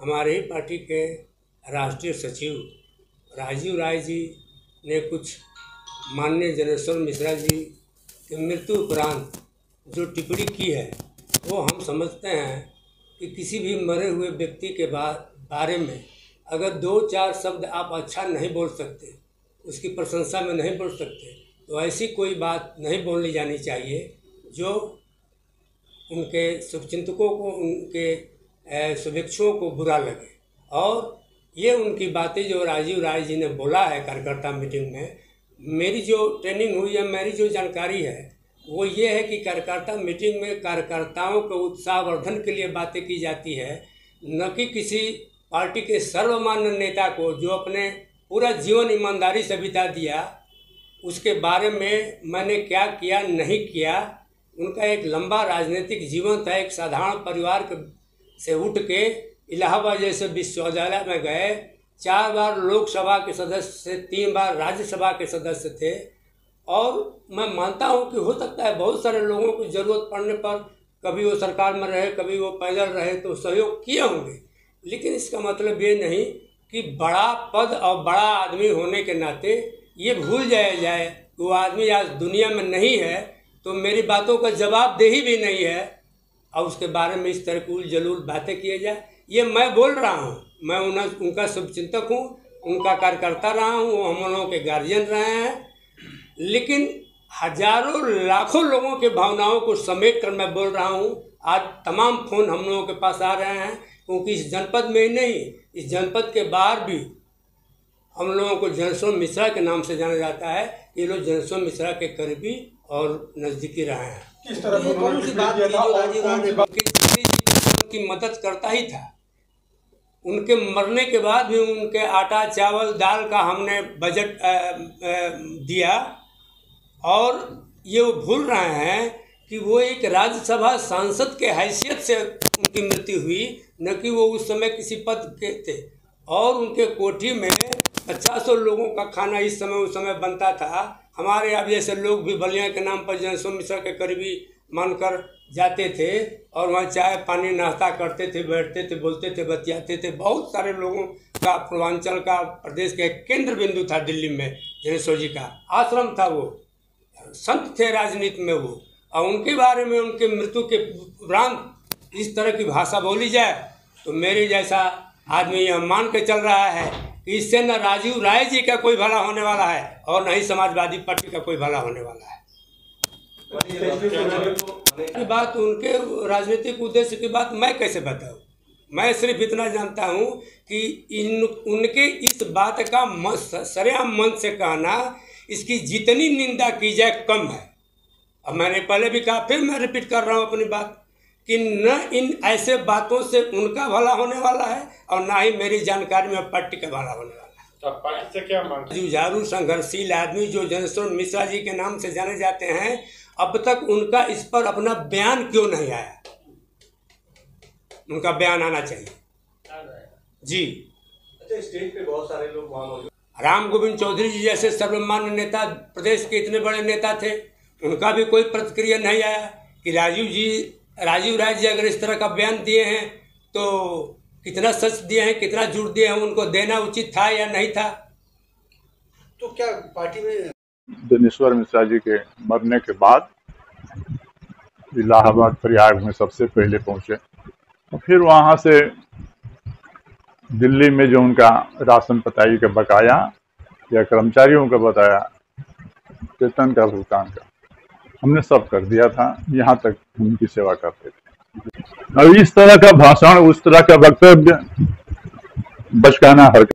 हमारे ही पार्टी के राष्ट्रीय सचिव राजीव राय जी ने कुछ माननीय जनेश्वर मिश्रा जी की मृत्यु उपरांत जो टिप्पणी की है, वो हम समझते हैं कि किसी भी मरे हुए व्यक्ति के बारे में अगर दो चार शब्द आप अच्छा नहीं बोल सकते, उसकी प्रशंसा में नहीं बोल सकते तो ऐसी कोई बात नहीं बोलनी जानी चाहिए जो उनके शुभचिंतकों को, उनके शुभेच्छुओं को बुरा लगे। और ये उनकी बातें जो राजीव राय जी ने बोला है, कार्यकर्ता मीटिंग में, मेरी जो ट्रेनिंग हुई है, मेरी जो जानकारी है, वो ये है कि कार्यकर्ता मीटिंग में कार्यकर्ताओं के उत्साहवर्धन के लिए बातें की जाती है, न कि किसी पार्टी के सर्वमान्य नेता को जो अपने पूरा जीवन ईमानदारी से बिता दिया, उसके बारे में मैंने क्या किया, नहीं किया, उनका एक लंबा राजनीतिक जीवन था, एक साधारण परिवार के से उठ के इलाहाबाद जैसे विश्वविद्यालय में गए। चार बार लोकसभा के सदस्य थे तीन बार राज्यसभा के सदस्य थे। और मैं मानता हूँ कि हो सकता है बहुत सारे लोगों को ज़रूरत पड़ने पर कभी वो सरकार में रहे, कभी वो पैदल रहे तो सहयोग किए होंगे। लेकिन इसका मतलब ये नहीं कि बड़ा पद और बड़ा आदमी होने के नाते ये भूल जाया जाए कि वो आदमी आज दुनिया में नहीं है। तो मेरी बातों का जवाबदेही भी नहीं है। और उसके बारे में इस तरह की उल जलूल बातें किए जाए। ये मैं बोल रहा हूँ। मैं उन्हें उनका शुभचिंतक हूँ, उनका कार्यकर्ता रहा हूँ, वो हम लोगों के गार्जियन रहे हैं। लेकिन हज़ारों, लाखों लोगों के भावनाओं को समेट कर मैं बोल रहा हूँ, आज तमाम फ़ोन हम लोगों के पास आ रहे हैं, क्योंकि इस जनपद में ही नहीं, इस जनपद के बाहर भी हम लोगों को जनसोम मिश्रा के नाम से जाना जाता है। ये लोग जनसोम मिश्रा के करीबी और नज़दीकी रहे हैं। किस तरह कौन सी बात राजीव गांधी कि तो उनकी मदद करता ही था। उनके मरने के बाद भी उनके आटा चावल दाल का हमने बजट दिया। और ये वो भूल रहे हैं कि वो एक राज्यसभा सांसद के हैसियत से उनकी मृत्यु हुई न कि वो उस समय किसी पद के थे। और उनके कोठी में पचास लोगों का खाना इस समय उस समय बनता था। हमारे अब जैसे लोग भी बलिया के नाम पर जनसो मिश्रा के करीबी मानकर जाते थे और वहाँ चाय पानी नाश्ता करते थे, बैठते थे, बोलते थे, बतियाते थे। बहुत सारे लोगों का पूर्वांचल का प्रदेश का केंद्र बिंदु था दिल्ली में, जनेश्वर जी का। आश्रम था वो। संत थे राजनीति में वो। और उनके बारे में उनके मृत्यु के उपरांत इस तरह की भाषा बोली जाए तो मेरे जैसा आदमी यह मान के चल रहा है कि इससे न राजीव राय जी का कोई भला होने वाला है और न ही समाजवादी पार्टी का कोई भला होने वाला है। बात उनके राजनीतिक उद्देश्य की बात मैं कैसे बताऊँ? मैं सिर्फ़ इतना जानता हूँ कि इन, उनके इस बात का सरेआम मन से कहना, इसकी जितनी निंदा की जाए कम है। अब मैंने पहले भी कहा, फिर मैं रिपीट कर रहा हूँ अपनी बात। कि न इन ऐसे बातों से उनका भला होने वाला है और ना ही मेरी जानकारी में पार्टी का भला होने वाला है। तो पार्टी से क्या मांग जुझारू संघर्षशील आदमी जो जनसोर मिश्रा जी के नाम से जाने जाते हैं अब तक उनका इस पर अपना बयान क्यों नहीं आया? उनका बयान आना चाहिए। जी। अच्छा स्टेज पे बहुत सारे लोग वहाँ मौजूद राम गोविंद चौधरी जी जैसे सर्वमान्य नेता प्रदेश के इतने बड़े नेता थे उनका भी कोई प्रतिक्रिया नहीं आया कि राजीव जी राजीव राय जी अगर इस तरह का बयान दिए हैं तो कितना सच दिए हैं कितना झूठ दिए हैं उनको देना उचित था या नहीं था? तो क्या पार्टी में दिनेश्वर मिश्रा जी के मरने के बाद इलाहाबाद प्रयाग में सबसे पहले पहुँचे। और फिर वहाँ से दिल्ली में जो उनका राशन पताई का बकाया या कर्मचारियों का बताया वेतन का भुगतान का। हमने सब कर दिया था, यहाँ तक उनकी सेवा करते थे। अब इस तरह का भाषण, उस तरह का वक्तव्य, बचकाना हरकत